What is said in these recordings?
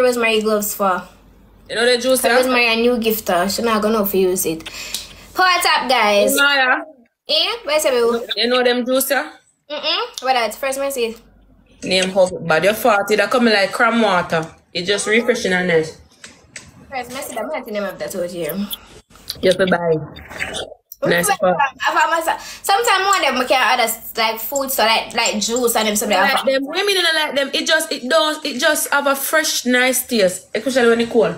Rosemary gloves for? You know the juice So Rosemary a new gifter. She not gonna know use it. Power tap guys. Yeah. Eh? Where's the You know them juice? Mm-mm. What that? First message. Name hug, but your farty that coming like cram water. It just refreshing and nice. First message. I'm not the name of that out here. You have Nice Sometimes one of them can add like food, so like like juice and them something. like them. Women don't like them. It just it don't it just have a fresh, nice taste, especially when it's cold.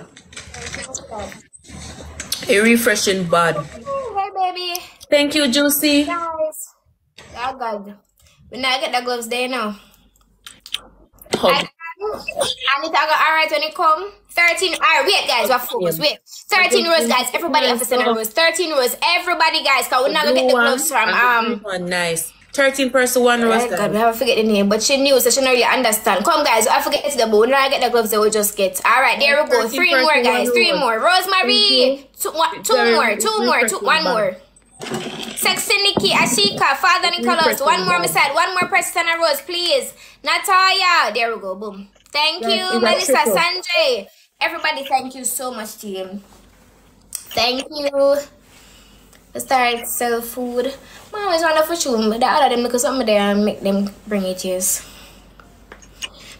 A refreshing bud. Hey baby, Thank you, Juicy. guys. Oh God, we now get the gloves there now. Hug. And and it go alright when it come. 13 alright, wait guys, we're focused. Wait. 13 rows, guys. Everybody have to send a rose. 13 rows. Everybody guys, cause we're not gonna get the gloves from um one, nice. 13 person, one Oh roast. God, we have to forget the name, but she knew, so she don't really understand. Come, guys, I forget the bow. Now I get the gloves, they will just get. All right, there we go. Three more, guys. Three more. Rosemary. Two, one, two more. Two more. Two, one more. Sexy Nikki, Ashika, Father Nicholas. One more, beside. One more person, a rose, please. Natalia. There we go. Boom. Thank Guys, you, is Melissa, triple? Sanjay. Everybody, thank you so much, team. Thank you. Let's start sell food. Mom always want to for shoe, but the other them because something there and make them bring it yes.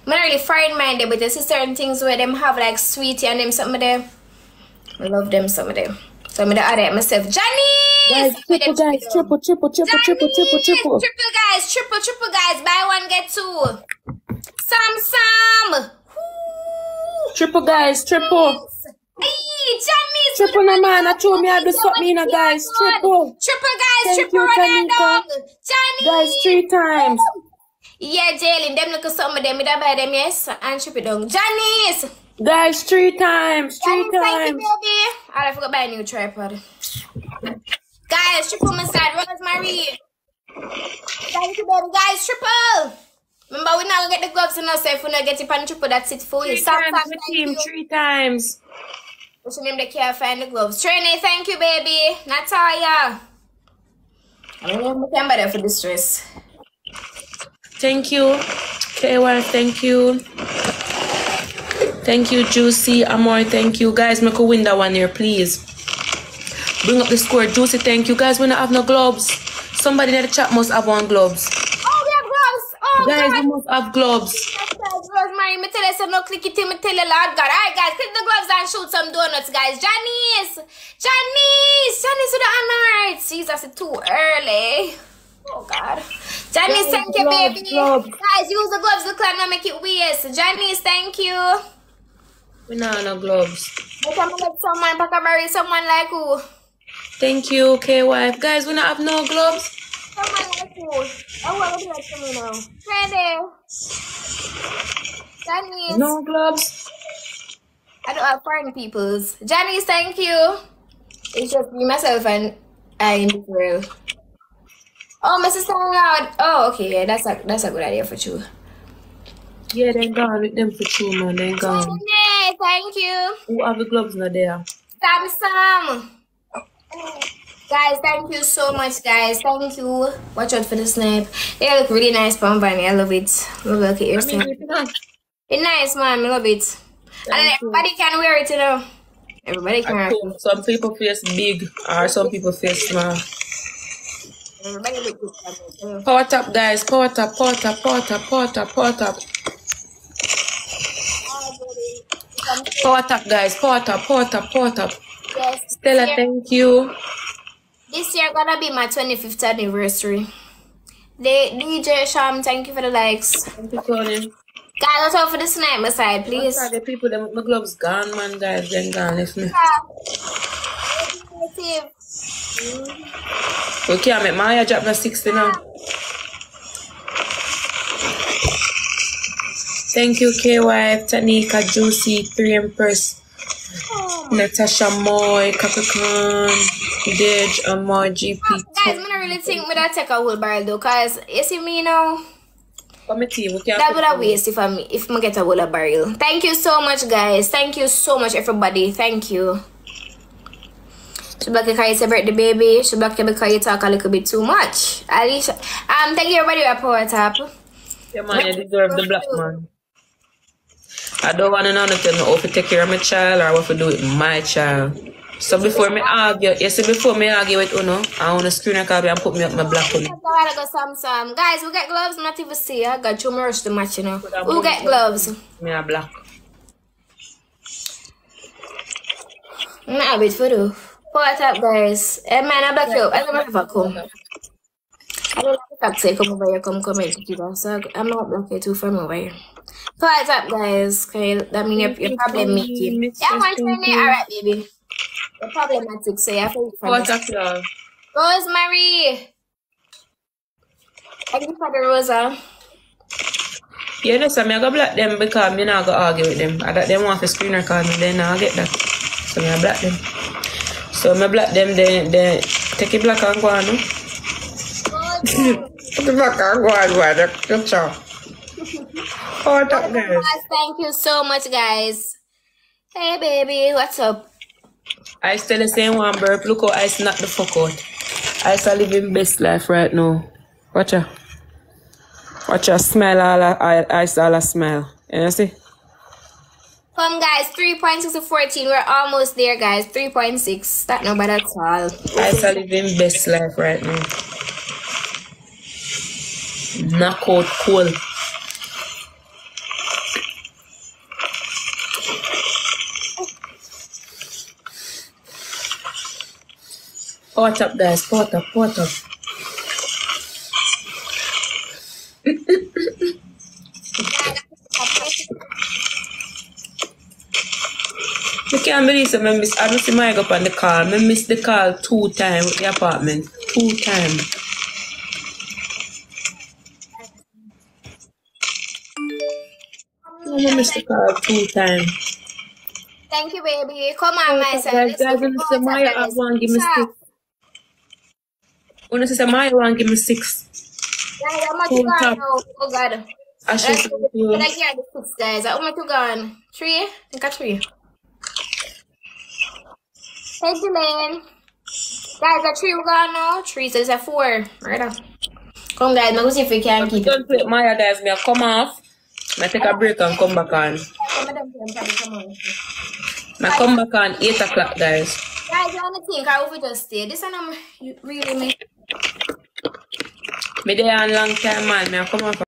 I'm not really foreign minded, but there's certain things where them have like sweetie and them something there. I love them some of them. So I'm gonna add it myself. Johnny! Guys, triple, guys, triple, triple, triple, triple, triple, triple. Triple guys, triple, triple guys. Buy one, get two. Sam Sam. Triple, guys, triple. Hey, Johnny's Triple na man, I told me I do something, know, guys. Triple. Triple guys, Thank triple you, Tanika. dog. Johnny. Guys, three times. Yeah, Jalen, them look at some of them, I buy them, yes, and trip it down. Johnny's! Guys, three times, three Johnny's, thank you, times. baby. I forgot to buy a new tripod. Guys, triple my side, Rosemary. Thank you, baby. Guys, triple. Remember, we now get the gloves and us if we not get it on triple, that's it for you. Three Sam, times, Sam, team, you. three times. What's your name? They can't find the gloves. Trini, thank you, baby. Natalia. I don't know if I can that for the stress. Thank you. KY, thank you. Thank you, Juicy. Amor, thank you. Guys, make a win that one here, please. Bring up the score. Juicy, thank you. Guys, we don't have no gloves. Somebody in the chat must have one gloves. Oh, we have gloves. Oh, Oh, guys, God. we must have gloves. Rosemary, me tell you some no click it, me tell you Lord God. Alright guys, click the gloves and shoot some donuts, guys. Janice! Janice! Janice with the honors! Jesus, it's too early. Oh God. Janice, Guys, thank you, gloves, baby. gloves. Guys, use the gloves, look like not make it waste. Janice, thank you. We have no gloves. But I'm gonna let someone back marry someone like who? Thank you, KY. Guys, we don't have no gloves. Someone like who? Oh, what would you like to me now? Ready? Janice. No gloves. I don't have foreign peoples. Janice, thank you. It's just me, myself, and I in this world. Oh, my sister loud. Oh, okay, yeah, that's a that's a good idea for you. Yeah, they gone with them for two, man. They gone. Thank you. Who have the gloves not there? Sam Sam. Guys, thank you so much, guys. Thank you. Watch out for the snap. They look really nice, Pambani. I love it. Look at your I snap. if It's nice, man. I love it. and Thank you. everybody can wear it, you know. Everybody can wear it. Some people face big or some people face small. Everybody look good. Power tap, guys. Power tap, power tap, power tap, power tap, power tap. Power tap, guys. Power tap, power tap, power tap. Yes. Stella, thank you. This year gonna be my 25th anniversary. The DJ Sham, thank you for the likes. Thank you, Tony. Guys, watch out for the sniper side, please. The people, them, my gloves gone, man, guys. Then gone, left me. We can't make Maya drop na 60 now. Thank you, KY, Tanika, Juicy, 3 Empress, Natasha Moy, Capricorn, Dej, Amor, GP. Guys, I don't really think me that take a whole barrel though, cause you see me now, Committee, we can't that put would have waste if I me if I get a whole barrel. Thank you so much, guys. Thank you so much, everybody. Thank you. Shubaki because you birthday baby. Shubaki because you talk a little bit too much. Alicia, um, thank you everybody for power tap. Yeah, man, you deserve the black man. I don't want to know nothing how to take care of my child or what to do with my child. So before me argue, you see, before me argue with Uno, I want to screen record me and put me up my black on it. I gotta go some some. Guys, we get gloves, not even see. I got two merch the match, you know. Who get gloves? Me a black. Nah, wait for you. What up, guys? Hey, man, I black you up. I don't know if I come. I don't know if I say come over here, come comment with you, so I'm not block you too from over here. What up, guys? Okay, that means you're, you're probably making. Yeah, one turn it. Alright, baby. You're problematic, so you have to wait for What me. up, y'all? Rosemary! Thank you for the Rosa. You know, so me I go black them because me not go argue with them. I got them want to screen record me, then I get that. So me I black them. So me black them, then, then take it black and go on, no? Oh, take it black and go on, go on, good job. What up, guys? Guys, Thank you so much, guys. Hey, baby, what's up? I still the same one burp. Look how I snap the fuck out. I still living best life right now. Watch out. Watch out, smile all a- I I still a smile. You see? Come, guys, 3.6 to 14. We're almost there, guys. 3.6. That no bad at all. I still living best life right now. Knock out cool. Pot up guys, pot up, pot up. I can't believe it, I miss I don't see my up on the call. I miss the call two times with the apartment. Two times. I miss the call two times. Thank you, baby. Come on, my son. Guys, guys, go. when say Maya have one, give me. When I say Maya one, give me six. Guys, how much you got now? Oh, God. I should Let's say go. you. Can I get the six, guys? How much you gone? Three? I think I three. Hey, Jermaine. Guys, a three gone now? Three, so it's a four. Right on. Come, guys. I'm to see if we can keep it. Don't play Maya guys, me I come off. I take a break and come back on. I come back on 8 o'clock guys. Guys, you want to think I will just stay. This one I'm really me. Me there on long time man, me I come off